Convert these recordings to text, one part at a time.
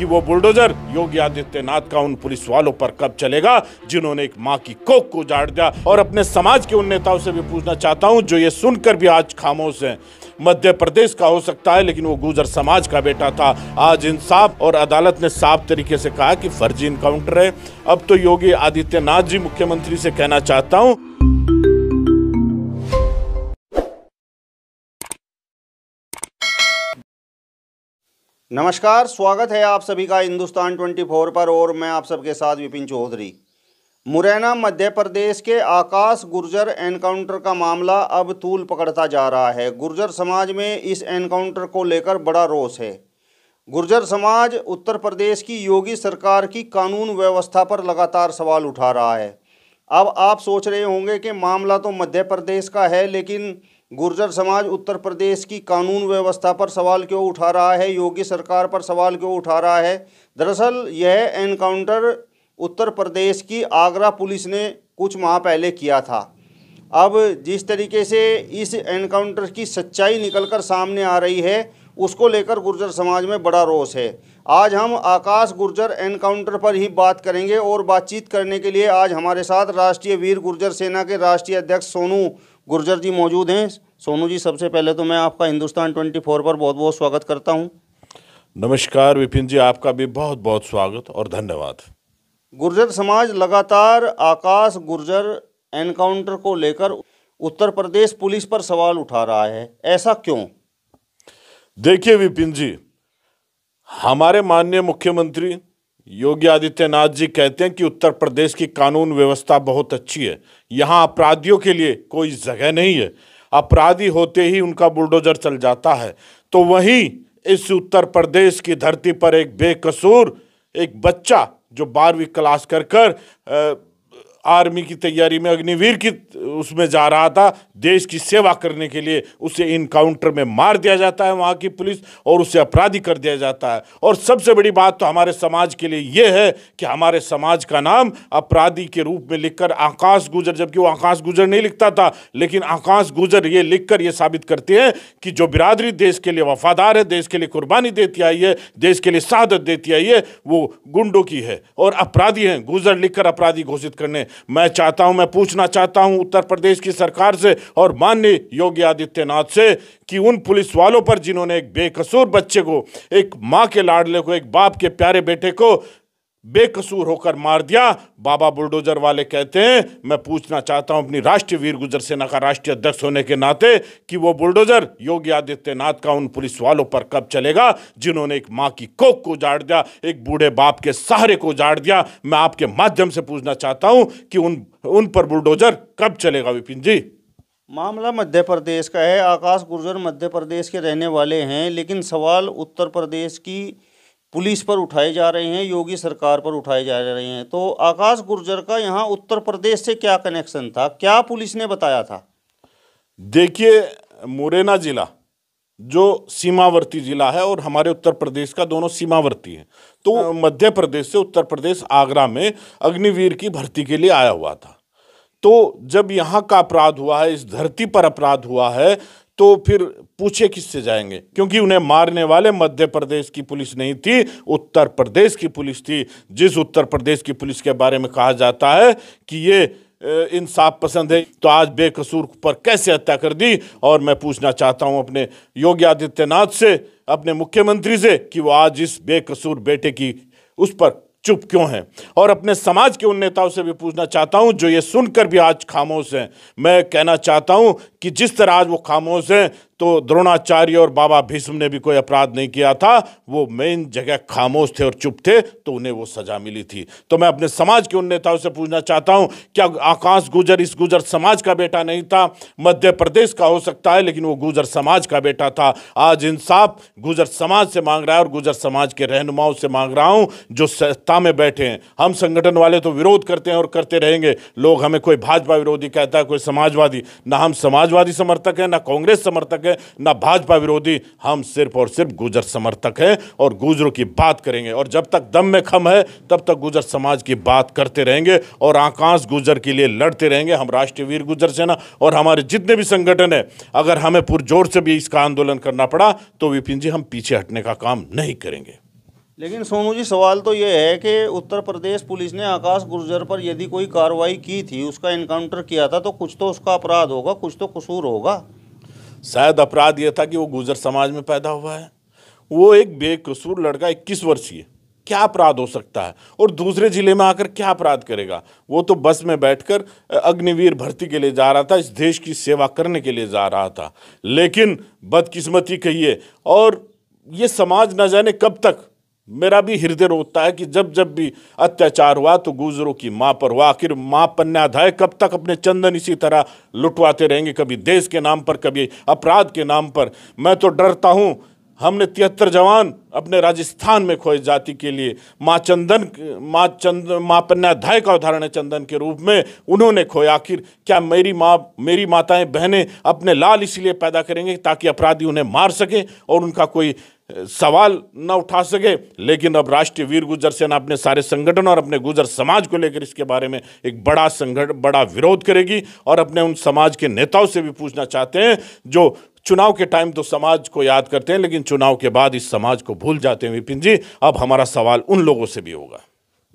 कि वो बुलडोजर योगी आदित्यनाथ का उन पुलिस वालों पर कब चलेगा, जिन्होंने एक माँ की कोख को उजाड़ दिया। और अपने समाज के उन नेताओं से भी पूछना चाहता हूँ, जो ये सुनकर भी आज खामोश हैं। मध्य प्रदेश का हो सकता है, लेकिन वो गुजर समाज का बेटा था। आज इंसाफ और अदालत ने साफ़ तरीके से कहा कि फर्जी इनकाउंटर है। अब तो योगी आदित्यनाथ जी मुख्यमंत्री से कहना चाहता हूँ नमस्कार, स्वागत है आप सभी का हिंदुस्तान 24 पर और मैं आप सबके साथ विपिन चौधरी। मुरैना, मध्य प्रदेश के आकाश गुर्जर एनकाउंटर का मामला अब तूल पकड़ता जा रहा है। गुर्जर समाज में इस एनकाउंटर को लेकर बड़ा रोष है। गुर्जर समाज उत्तर प्रदेश की योगी सरकार की कानून व्यवस्था पर लगातार सवाल उठा रहा है। अब आप सोच रहे होंगे कि मामला तो मध्य प्रदेश का है, लेकिन गुर्जर समाज उत्तर प्रदेश की कानून व्यवस्था पर सवाल क्यों उठा रहा है? योगी सरकार पर सवाल क्यों उठा रहा है? दरअसल, यह एनकाउंटर उत्तर प्रदेश की आगरा पुलिस ने कुछ माह पहले किया था। अब, जिस तरीके से इस एनकाउंटर की सच्चाई निकलकर सामने आ रही है, उसको लेकर गुर्जर समाज में बड़ा रोष है। आज हम आकाश गुर्जर एनकाउंटर पर ही बात करेंगे और बातचीत करने के लिए आज हमारे साथ राष्ट्रीय वीर गुर्जर सेना के राष्ट्रीय अध्यक्ष सोनू गुर्जर जी मौजूद हैं। सोनू जी सबसे पहले तो मैं आपका हिंदुस्तान ट्वेंटी फोर पर बहुत बहुत स्वागत करता हूँ। नमस्कार विपिन जी आपका भी बहुत बहुत स्वागत और धन्यवाद। गुर्जर समाज लगातार आकाश गुर्जर एनकाउंटर को लेकर उत्तर प्रदेश पुलिस पर सवाल उठा रहा है। ऐसा क्यों? देखिए विपिन जी हमारे माननीय मुख्यमंत्री योगी आदित्यनाथ जी कहते हैं कि उत्तर प्रदेश की कानून व्यवस्था बहुत अच्छी है। यहाँ अपराधियों के लिए कोई जगह नहीं है। अपराधी होते ही उनका बुलडोजर चल जाता है। तो वहीं इस उत्तर प्रदेश की धरती पर एक बेकसूर, एक बच्चा जो बारहवीं क्लास कर कर आर्मी की तैयारी में अग्निवीर की, उसमें जा रहा था। देश की सेवा करने के लिए उसे इनकाउंटर में मार दिया जाता है वहाँ की पुलिस और उसे अपराधी कर दिया जाता है। और सबसे बड़ी बात तो हमारे समाज के लिए यह है कि हमारे समाज का नाम अपराधी के रूप में लिखकर आकाश गुजर, जबकि वो आकाश गुजर नहीं लिखता था, लेकिन आकाश गुजर ये लिखकर ये साबित करते हैं कि जो बिरादरी देश के लिए वफादार है, देश के लिए कुर्बानी देती आई है, देश के लिए शहादत देती आई है, वो गुंडों की है और अपराधी हैं। गुजर लिखकर अपराधी घोषित करने मैं चाहता हूँ, मैं पूछना चाहता हूँ उत्तर प्रदेश की सरकार से और माननीय योगी आदित्यनाथ से कि उन पुलिस वालों पर जिन्होंने एक बेकसूर बच्चे को, एक माँ के लाडले को, एक बाप के प्यारे बेटे को बेकसूर होकर मार दिया। बाबा बुलडोजर वाले कहते हैं, मैं पूछना चाहता हूँ अपनी राष्ट्रीय वीर गुजर सेना का राष्ट्रीय अध्यक्ष होने के नाते कि वो बुलडोजर योगी आदित्यनाथ का उन पुलिस वालों पर कब चलेगा, जिन्होंने एक माँ की कोख को उजाड़ दिया, एक बूढ़े बाप के सहारे को उजाड़ दिया। मैं आपके माध्यम से पूछना चाहता हूँ कि उन उन पर बुलडोजर कब चलेगा, विपिन जी? मामला मध्य प्रदेश का है। आकाश गुर्जर मध्य प्रदेश के रहने वाले हैं, लेकिन सवाल उत्तर प्रदेश की पुलिस पर उठाए जा रहे हैं, योगी सरकार पर उठाए जा रहे हैं। तो आकाश गुर्जर का यहाँ उत्तर प्रदेश से क्या कनेक्शन था? क्या पुलिस ने बताया था? देखिए, मुरैना जिला, जो सीमावर्ती जिला है और हमारे उत्तर प्रदेश का दोनों सीमावर्ती है तो मध्य प्रदेश से उत्तर प्रदेश, आगरा में अग्निवीर की भर्ती के लिए आया हुआ था। तो जब यहाँ का अपराध हुआ है, इस धरती पर अपराध हुआ है तो फिर पूछे किससे जाएँगे? क्योंकि उन्हें मारने वाले मध्य प्रदेश की पुलिस नहीं थी, उत्तर प्रदेश की पुलिस थी। जिस उत्तर प्रदेश की पुलिस के बारे में कहा जाता है कि ये इंसाफ पसंद है तो आज बेकसूर पर कैसे हत्या कर दी? और मैं पूछना चाहता हूँ अपने योगी आदित्यनाथ से, अपने मुख्यमंत्री से, कि वो आज इस बेकसूर बेटे की, उस पर चुप क्यों हैं? और अपने समाज के उन नेताओं से भी पूछना चाहता हूँ, जो ये सुनकर भी आज खामोश हैं। मैं कहना चाहता हूँ कि जिस तरह आज वो खामोश हैं तो द्रोणाचार्य और बाबा भीष्म ने भी कोई अपराध नहीं किया था। वो मेन जगह खामोश थे और चुप थे तो उन्हें वो सजा मिली थी। तो मैं अपने समाज के उन नेताओं से पूछना चाहता हूँ, क्या आकाश गुजर इस गुजर समाज का बेटा नहीं था? मध्य प्रदेश का हो सकता है, लेकिन वो गुजर समाज का बेटा था। आज इंसाफ गुजर समाज से मांग रहा है और गुजर समाज के रहनुमाओं से मांग रहा हूँ, जो सत्ता में बैठे हैं। हम संगठन वाले तो विरोध करते हैं और करते रहेंगे। लोग हमें कोई भाजपा विरोधी कहता है, कोई समाजवादी। ना हम समाजवादी समर्थक हैं, ना कांग्रेस समर्थक है ना भाजपा विरोधी, हम सिर्फ़ और सिर्फ़ गुजर समर्थक हैं और गुजरों की बात करेंगे। और जब तक दम में खम है, तब तक गुजर समाज की बात करते रहेंगे और आकाश गुजर के लिए लड़ते रहेंगे। हम राष्ट्रीय वीर गुजर सेना और हमारे जितने भी संगठन है, अगर हमें पुरजोर से भी इसका आंदोलन करना पड़ा तो विपिन जी, हम पीछे हटने का काम नहीं करेंगे। लेकिन सोनू जी, सवाल तो ये है कि उत्तर प्रदेश पुलिस ने आकाश गुर्जर पर यदि कोई कार्रवाई की थी, उसका इनकाउंटर किया था तो कुछ तो उसका अपराध होगा, कुछ तो कसूर होगा। शायद अपराध यह था कि वो गुजर समाज में पैदा हुआ है। वो एक बेकसूर लड़का इक्कीस वर्षीय क्या अपराध हो सकता है? और दूसरे ज़िले में आकर क्या अपराध करेगा? वो तो बस में बैठकर अग्निवीर भर्ती के लिए जा रहा था, इस देश की सेवा करने के लिए जा रहा था। लेकिन बदकिस्मती कहिए, और ये समाज न जाने कब तक मेरा भी हृदय रोता है कि जब जब भी अत्याचार हुआ तो गुजरों की माँ पर हुआ। आखिर माँ पन्याधाय कब तक अपने चंदन इसी तरह लुटवाते रहेंगे? कभी देश के नाम पर, कभी अपराध के नाम पर। मैं तो डरता हूँ। हमने तिहत्तर जवान अपने राजस्थान में खोए जाति के लिए माँ चंदन, माँ चंद, माँ पन्याध्याय का उदाहरण है चंदन के रूप में उन्होंने खोए आखिर क्या मेरी माँ, मेरी माताएँ, बहनें अपने लाल इसलिए पैदा करेंगे ताकि अपराधी उन्हें मार सके और उनका कोई सवाल न उठा सके? लेकिन अब राष्ट्रीय वीर गुजर सेना अपने सारे संगठन और अपने गुजर समाज को लेकर इसके बारे में एक बड़ा संगठन बड़ा विरोध करेगी और अपने उन समाज के नेताओं से भी पूछना चाहते हैं जो चुनाव के टाइम तो समाज को याद करते हैं, लेकिन चुनाव के बाद इस समाज को भूल जाते हैं विपिन जी अब हमारा सवाल उन लोगों से भी होगा।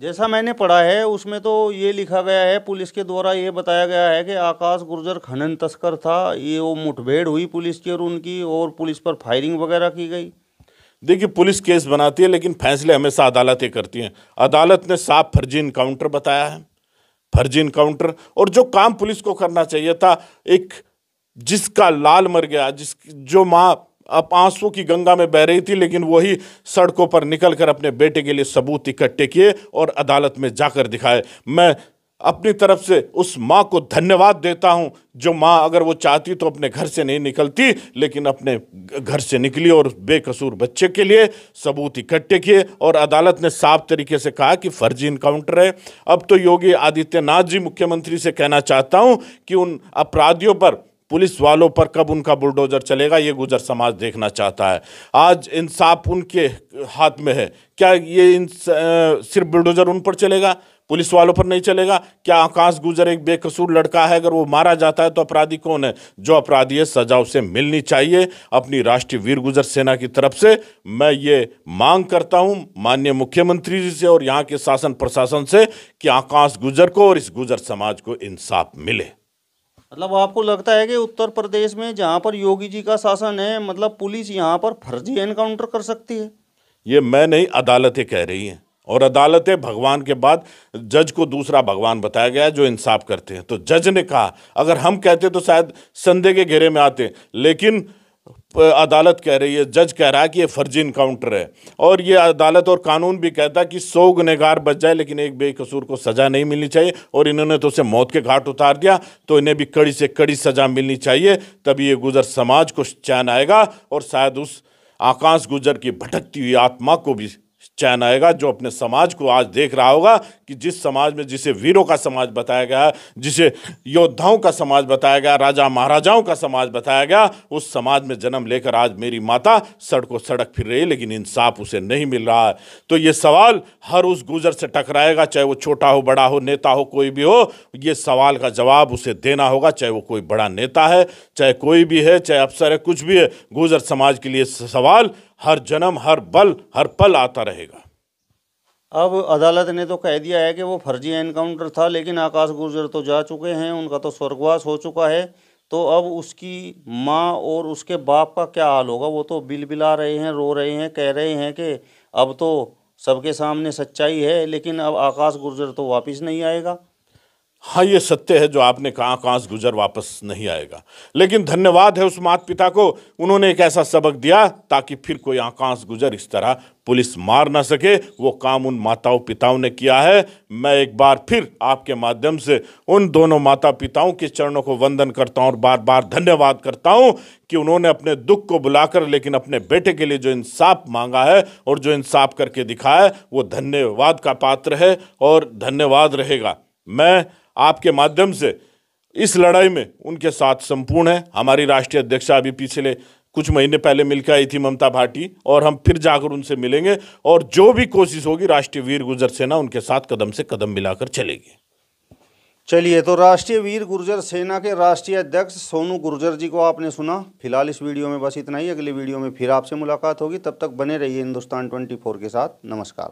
जैसा मैंने पढ़ा है उसमें तो ये लिखा गया है पुलिस के द्वारा ये बताया गया है कि आकाश गुर्जर खनन तस्कर था ये वो मुठभेड़ हुई पुलिस की और उनकी और पुलिस पर फायरिंग वगैरह की गई। देखिए पुलिस केस बनाती है लेकिन फैसले हमेशा अदालतें करती हैं। अदालत ने साफ़ फर्जी इनकाउंटर बताया है। फर्जी इनकाउंटर और जो काम पुलिस को करना चाहिए था एक जिसका लाल मर गया जिस जो माँ अब आँसू की गंगा में बह रही थी, लेकिन वही सड़कों पर निकल कर अपने बेटे के लिए सबूत इकट्ठे किए और अदालत में जाकर दिखाए। मैं अपनी तरफ़ से उस माँ को धन्यवाद देता हूँ, जो माँ अगर वो चाहती तो अपने घर से नहीं निकलती, लेकिन अपने घर से निकली और बेकसूर बच्चे के लिए सबूत इकट्ठे किए और अदालत ने साफ़ तरीके से कहा कि फर्जी इनकाउंटर है। अब तो योगी आदित्यनाथ जी मुख्यमंत्री से कहना चाहता हूँ कि उन अपराधियों पर पुलिस वालों पर कब उनका बुलडोजर चलेगा, ये गुजर समाज देखना चाहता है। आज इंसाफ उनके हाथ में है। क्या ये इन सिर्फ़ बुलडोजर उन पर चलेगा? पुलिस वालों पर नहीं चलेगा? क्या आकाश गुजर एक बेकसूर लड़का है? अगर वो मारा जाता है तो अपराधी कौन है? जो अपराधी है, सजा उसे मिलनी चाहिए अपनी राष्ट्रीय वीर गुजर सेना की तरफ़ से। मैं ये मांग करता हूँ माननीय मुख्यमंत्री जी से और यहाँ के शासन प्रशासन से कि आकाश गुजर को और इस गुजर समाज को इंसाफ मिले। मतलब आपको लगता है कि उत्तर प्रदेश में जहाँ पर योगी जी का शासन है मतलब पुलिस यहाँ पर फर्जी एनकाउंटर कर सकती है? ये मैं नहीं, अदालतें कह रही हैं। और अदालतें भगवान के बाद जज को दूसरा भगवान बताया गया है जो इंसाफ करते हैं। तो जज ने कहा, अगर हम कहते तो शायद संदेह के घेरे में आते लेकिन अदालत कह रही है, जज कह रहा है कि ये फर्जी इनकाउंटर है। और ये अदालत और कानून भी कहता है कि सौ गुनहगार बच जाए, लेकिन एक बेकसूर को सज़ा नहीं मिलनी चाहिए, और इन्होंने तो उसे मौत के घाट उतार दिया तो इन्हें भी कड़ी से कड़ी सज़ा मिलनी चाहिए, तभी ये गुजर समाज को चैन आएगा, और शायद उस आकाश गुजर की भटकती हुई आत्मा को भी चैन आएगा, जो अपने समाज को आज देख रहा होगा कि जिस समाज में, जिसे वीरों का समाज बताया गया, जिसे योद्धाओं का समाज बताया गया, राजा महाराजाओं का समाज बताया गया, उस समाज में जन्म लेकर आज मेरी माता सड़कों सड़क फिर रही लेकिन इंसाफ उसे नहीं मिल रहा है। तो ये सवाल हर उस गुजर से टकराएगा, चाहे वो छोटा हो, बड़ा हो, नेता हो, कोई भी हो, ये सवाल का जवाब उसे देना होगा, चाहे वो कोई बड़ा नेता है, चाहे कोई भी है, चाहे अफसर है, कुछ भी है, गुजर समाज के लिए सवाल हर जन्म, हर बल, हर पल आता रहेगा। अब अदालत ने तो कह दिया है कि वो फर्जी एनकाउंटर था, लेकिन आकाश गुर्जर तो जा चुके हैं, उनका तो स्वर्गवास हो चुका है। तो अब उसकी माँ और उसके बाप का क्या हाल होगा? वो तो बिल बिला रहे हैं, रो रहे हैं, कह रहे हैं कि अब तो सबके सामने सच्चाई है, लेकिन अब आकाश गुर्जर तो वापस नहीं आएगा। हाँ ये सत्य है जो आपने कहा आकाश गुजर वापस नहीं आएगा। लेकिन धन्यवाद है उस माता पिता को। उन्होंने एक ऐसा सबक दिया ताकि फिर कोई आकाश गुजर इस तरह पुलिस मार ना सके। वो काम उन माताओं पिताओं ने किया है। मैं एक बार फिर आपके माध्यम से उन दोनों माता पिताओं के चरणों को वंदन करता हूँ और बार बार धन्यवाद करता हूँ कि उन्होंने अपने दुख को बुलाकर लेकिन अपने बेटे के लिए जो इंसाफ मांगा है और जो इंसाफ करके दिखाया है, वो धन्यवाद का पात्र है और धन्यवाद रहेगा। मैं आपके माध्यम से इस लड़ाई में उनके साथ संपूर्ण है। हमारी राष्ट्रीय अध्यक्षा अभी पिछले कुछ महीने पहले मिलकर आई थी ममता भाटी और हम फिर जाकर उनसे मिलेंगे और जो भी कोशिश होगी, राष्ट्रीय वीर गुर्जर सेना उनके साथ कदम से कदम मिलाकर चलेगी। चलिए तो राष्ट्रीय वीर गुर्जर सेना के राष्ट्रीय अध्यक्ष सोनू गुर्जर जी को आपने सुना। फ़िलहाल इस वीडियो में बस इतना ही। अगले वीडियो में फिर आपसे मुलाकात होगी। तब तक बने रहिए हिंदुस्तान 24 के साथ। नमस्कार।